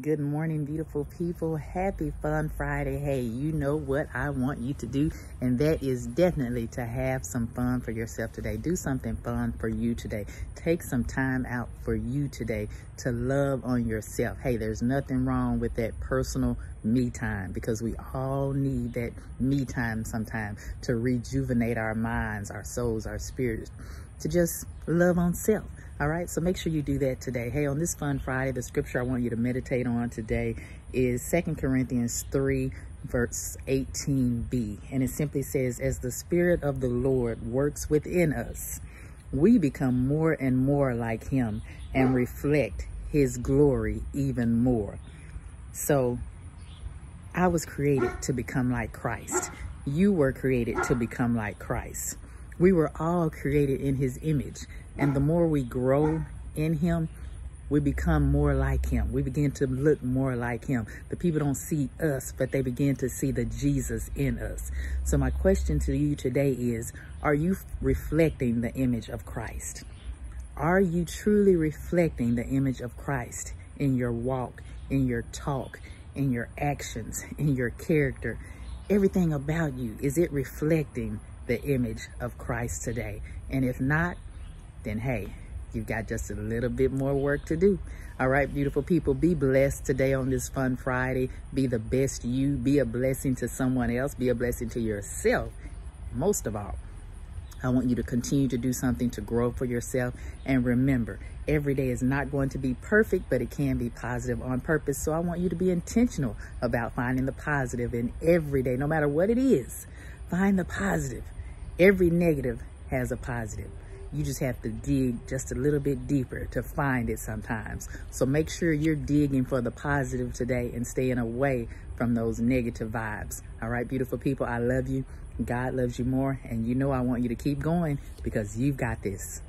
Good morning, beautiful people. Happy Fun Friday. Hey, you know what I want you to do, and that is definitely to have some fun for yourself today. Do something fun for you today. Take some time out for you today to love on yourself. Hey, there's nothing wrong with that personal me time because we all need that me time sometime to rejuvenate our minds, our souls, our spirits, to just love on self. All right, so make sure you do that today. Hey, on this Fun Friday, the scripture I want you to meditate on today is Second Corinthians 3, verse 18b. And it simply says, As the Spirit of the Lord works within us, we become more and more like Him and reflect His glory even more. So, I was created to become like Christ. You were created to become like Christ. We were all created in His image. And the more we grow in him, we become more like him. We begin to look more like him. The people don't see us, but they begin to see the Jesus in us. So my question to you today is, are you reflecting the image of Christ? Are you truly reflecting the image of Christ in your walk, in your talk, in your actions, in your character? Everything about you, is it reflecting the image of Christ today? And if not, then hey, you've got just a little bit more work to do. All right, beautiful people, be blessed today on this fun Friday. Be the best you. Be a blessing to someone else. Be a blessing to yourself, most of all. I want you to continue to do something to grow for yourself. And remember, every day is not going to be perfect, but it can be positive on purpose. So I want you to be intentional about finding the positive in every day, no matter what it is. Find the positive. Every negative has a positive. You just have to dig just a little bit deeper to find it sometimes. So make sure you're digging for the positive today and staying away from those negative vibes. All right, beautiful people, I love you. God loves you more. And you know I want you to keep going because you've got this.